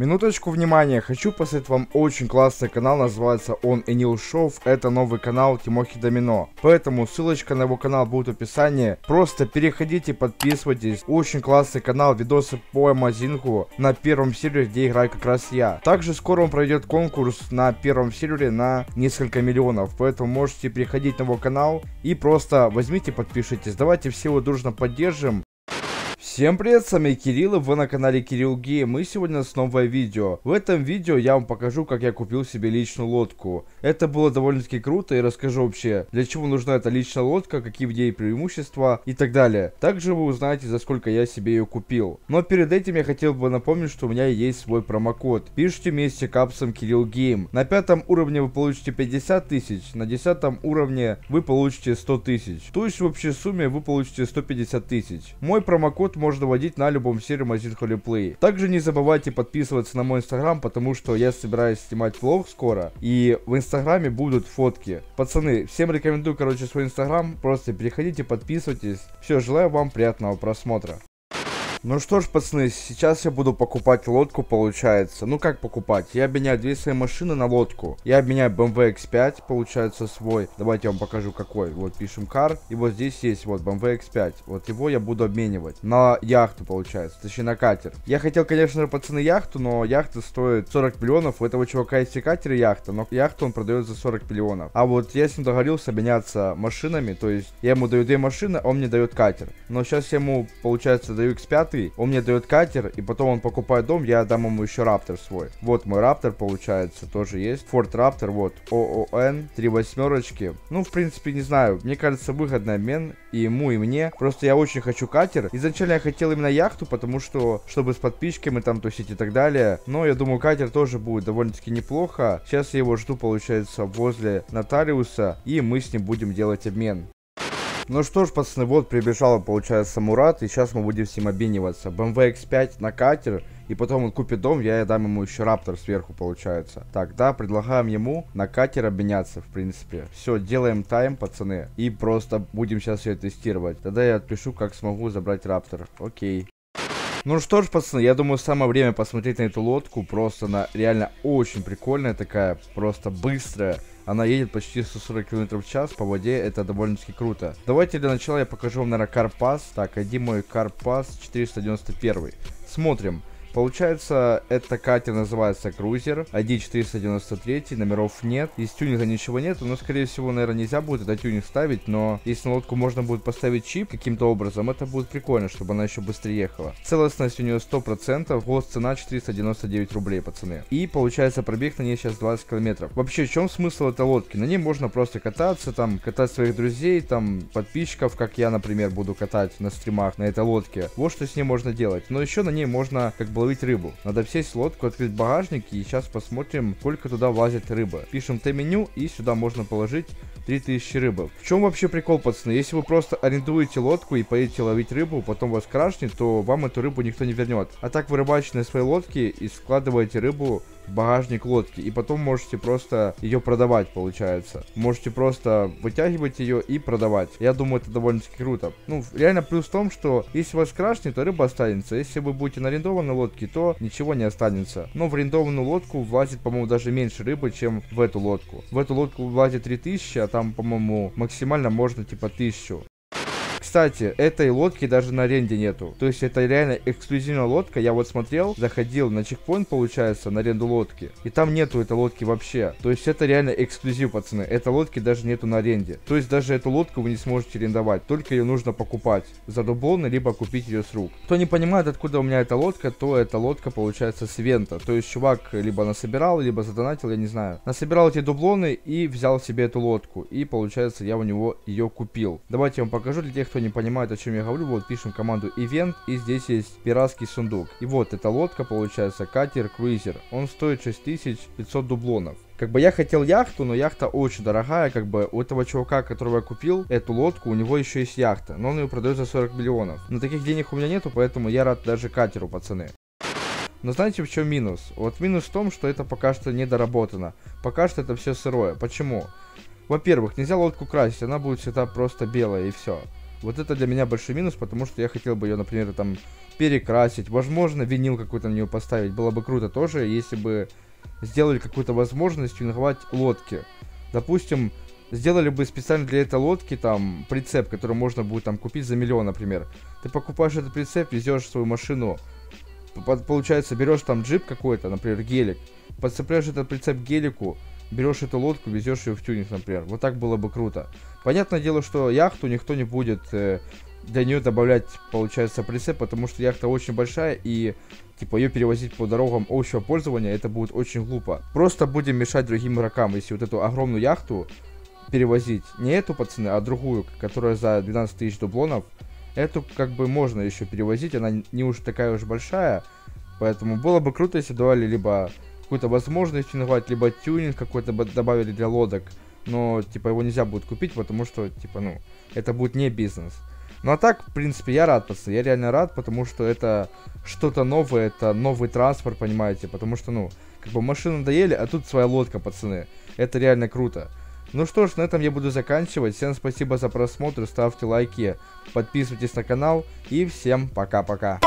Минуточку внимания, хочу посоветовать вам очень классный канал, называется он Энил Шоу, это новый канал Тимохи Домино. Поэтому ссылочка на его канал будет в описании, просто переходите, подписывайтесь, очень классный канал, видосы по Амазингу на первом сервере, где играю как раз я. Также скоро он пройдет конкурс на первом сервере на несколько миллионов, поэтому можете переходить на его канал и просто возьмите, подпишитесь. Давайте все его дружно поддержим. Всем привет, с вами Кирилл, и вы на канале Кирилл Game, и сегодня с новое видео. В этом видео я вам покажу, как я купил себе личную лодку. Это было довольно-таки круто, и расскажу вообще, для чего нужна эта личная лодка, какие в ней преимущества и так далее. Также вы узнаете, за сколько я себе ее купил. Но перед этим я хотел бы напомнить, что у меня есть свой промокод. Пишите вместе капсом Кирилл Game. На пятом уровне вы получите 50 тысяч, на десятом уровне вы получите 100 тысяч. То есть в общей сумме вы получите 150 тысяч. Мой промокод можно вводить на любом сервере Amazing RolePlay. Также не забывайте подписываться на мой инстаграм, потому что я собираюсь снимать влог скоро, и в инстаграме будут фотки. Пацаны, всем рекомендую, короче, свой инстаграм, просто переходите, подписывайтесь. Все, желаю вам приятного просмотра. Ну что ж, пацаны, сейчас я буду покупать лодку, получается. Ну как покупать? Я обменяю две свои машины на лодку. Я обменяю BMW X5, получается, свой. Давайте я вам покажу какой. Вот пишем car. И вот здесь есть вот BMW X5. Вот его я буду обменивать на яхту, получается. Точнее, на катер. Я хотел, конечно пацаны, яхту, но яхта стоит 40 миллионов. У этого чувака есть и катер, и яхта. Но яхту он продает за 40 миллионов. А вот я с ним договорился обменяться машинами. То есть я ему даю две машины, он мне дает катер. Но сейчас я ему, получается, даю X5 5, он мне дает катер, и потом он покупает дом, я дам ему еще раптор свой. Вот мой раптор, получается, тоже есть. Форт Раптор, вот, ООН, три восьмерочки. Ну, в принципе, не знаю, мне кажется, выгодный обмен и ему, и мне. Просто я очень хочу катер. Изначально я хотел именно яхту, потому что, чтобы с подписчиками там тусить и так далее. Но я думаю, катер тоже будет довольно-таки неплохо. Сейчас я его жду, получается, возле нотариуса, и мы с ним будем делать обмен. Ну что ж, пацаны, вот прибежал, получается, Мурат, и сейчас мы будем с ним обмениваться. BMW X5 на катер, и потом он купит дом, я дам ему еще Раптор сверху, получается. Так, да, предлагаем ему на катер обменяться, в принципе. Все, делаем тайм, пацаны, и просто будем сейчас все тестировать. Тогда я отпишу, как смогу забрать Раптор. Окей. Ну что ж, пацаны, я думаю, самое время посмотреть на эту лодку. Просто она реально очень прикольная такая, просто быстрая. Она едет почти 140 км в час по воде, это довольно-таки круто. Давайте для начала я покажу вам, наверное, Карпас. Так, ID мой Карпас 491. Смотрим. Получается, это катер называется Крузер, ID 493, номеров нет, из тюнинга ничего нет, но скорее всего, наверное, нельзя будет этот тюнинг ставить, но если на лодку можно будет поставить чип каким-то образом, это будет прикольно, чтобы она еще быстрее ехала. Целостность у нее 100%, гос цена 499 рублей, пацаны. И получается, пробег на ней сейчас 20 километров. Вообще, в чем смысл этой лодки? На ней можно просто кататься, там, катать своих друзей, там, подписчиков, как я, например, буду катать на стримах на этой лодке. Вот что с ней можно делать. Но еще на ней можно, как бы, ловить рыбу. Надо сесть в лодку, открыть багажник и сейчас посмотрим, сколько туда влазит рыба. Пишем Т-меню и сюда можно положить 3000 рыбы. В чем вообще прикол, пацаны? Если вы просто арендуете лодку и поедете ловить рыбу, потом вас крашнет, то вам эту рыбу никто не вернет. А так вы рыбачите на своей лодке и складываете рыбу багажник лодки. И потом можете просто ее продавать, получается. Можете просто вытягивать ее и продавать. Я думаю, это довольно-таки круто. Ну, реально плюс в том, что если вас крашнет, то рыба останется. Если вы будете на арендованной лодке, то ничего не останется. Но в арендованную лодку влазит, по-моему, даже меньше рыбы, чем в эту лодку. В эту лодку влазит 3000, а там, по-моему, максимально можно типа 1000. Кстати, этой лодки даже на аренде нету. То есть это реально эксклюзивная лодка. Я вот смотрел, заходил на чекпоинт, получается, на аренду лодки. И там нету этой лодки вообще. То есть это реально эксклюзив, пацаны. Этой лодки даже нету на аренде. То есть даже эту лодку вы не сможете арендовать. Только ее нужно покупать за дублоны, либо купить ее с рук. Кто не понимает, откуда у меня эта лодка, то эта лодка получается с ивента. То есть чувак либо насобирал, либо задонатил, я не знаю. Насобирал эти дублоны и взял себе эту лодку. И получается я у него ее купил. Давайте я вам покажу для тех, кто не понимает, о чем я говорю, вот пишем команду event, и здесь есть пиратский сундук. И вот эта лодка, получается, катер Круизер. Он стоит 6500 дублонов. Как бы я хотел яхту, но яхта очень дорогая, как бы у этого чувака, которого я купил эту лодку, у него еще есть яхта, но он ее продает за 40 миллионов. Но таких денег у меня нету, поэтому я рад даже катеру, пацаны. Но знаете, в чем минус? Вот минус в том, что это пока что недоработано. Пока что это все сырое. Почему? Во-первых, нельзя лодку красить, она будет всегда просто белая и все. Вот это для меня большой минус, потому что я хотел бы ее, например, там перекрасить. Возможно, винил какой-то на нее поставить. Было бы круто тоже, если бы сделали какую-то возможность тюнинговать лодки. Допустим, сделали бы специально для этой лодки там прицеп, который можно будет там купить за миллион, например. Ты покупаешь этот прицеп, везешь свою машину получается, берешь там джип какой-то, например, гелик, подцепляешь этот прицеп к гелику, берешь эту лодку, везешь ее в тюнинг, например. Вот так было бы круто. Понятное дело, что яхту никто не будет э, для нее добавлять, получается, прицеп, потому что яхта очень большая и типа ее перевозить по дорогам общего пользования, это будет очень глупо. Просто будем мешать другим игрокам, если вот эту огромную яхту перевозить. Не эту, пацаны, а другую, которая за 12 тысяч дублонов Эту как бы можно еще перевозить, она не уж такая уж большая. Поэтому было бы круто, если давали либо какую-то возможность тюнинговать, либо тюнинг какой-то добавили для лодок. Но, типа, его нельзя будет купить, потому что, типа, ну, это будет не бизнес. Ну а так, в принципе, я рад, пацаны. Я реально рад, потому что это что-то новое, это новый транспорт, понимаете? Потому что, ну, как бы машины надоели, а тут своя лодка, пацаны. Это реально круто. Ну что ж, на этом я буду заканчивать. Всем спасибо за просмотр, ставьте лайки, подписывайтесь на канал и всем пока-пока.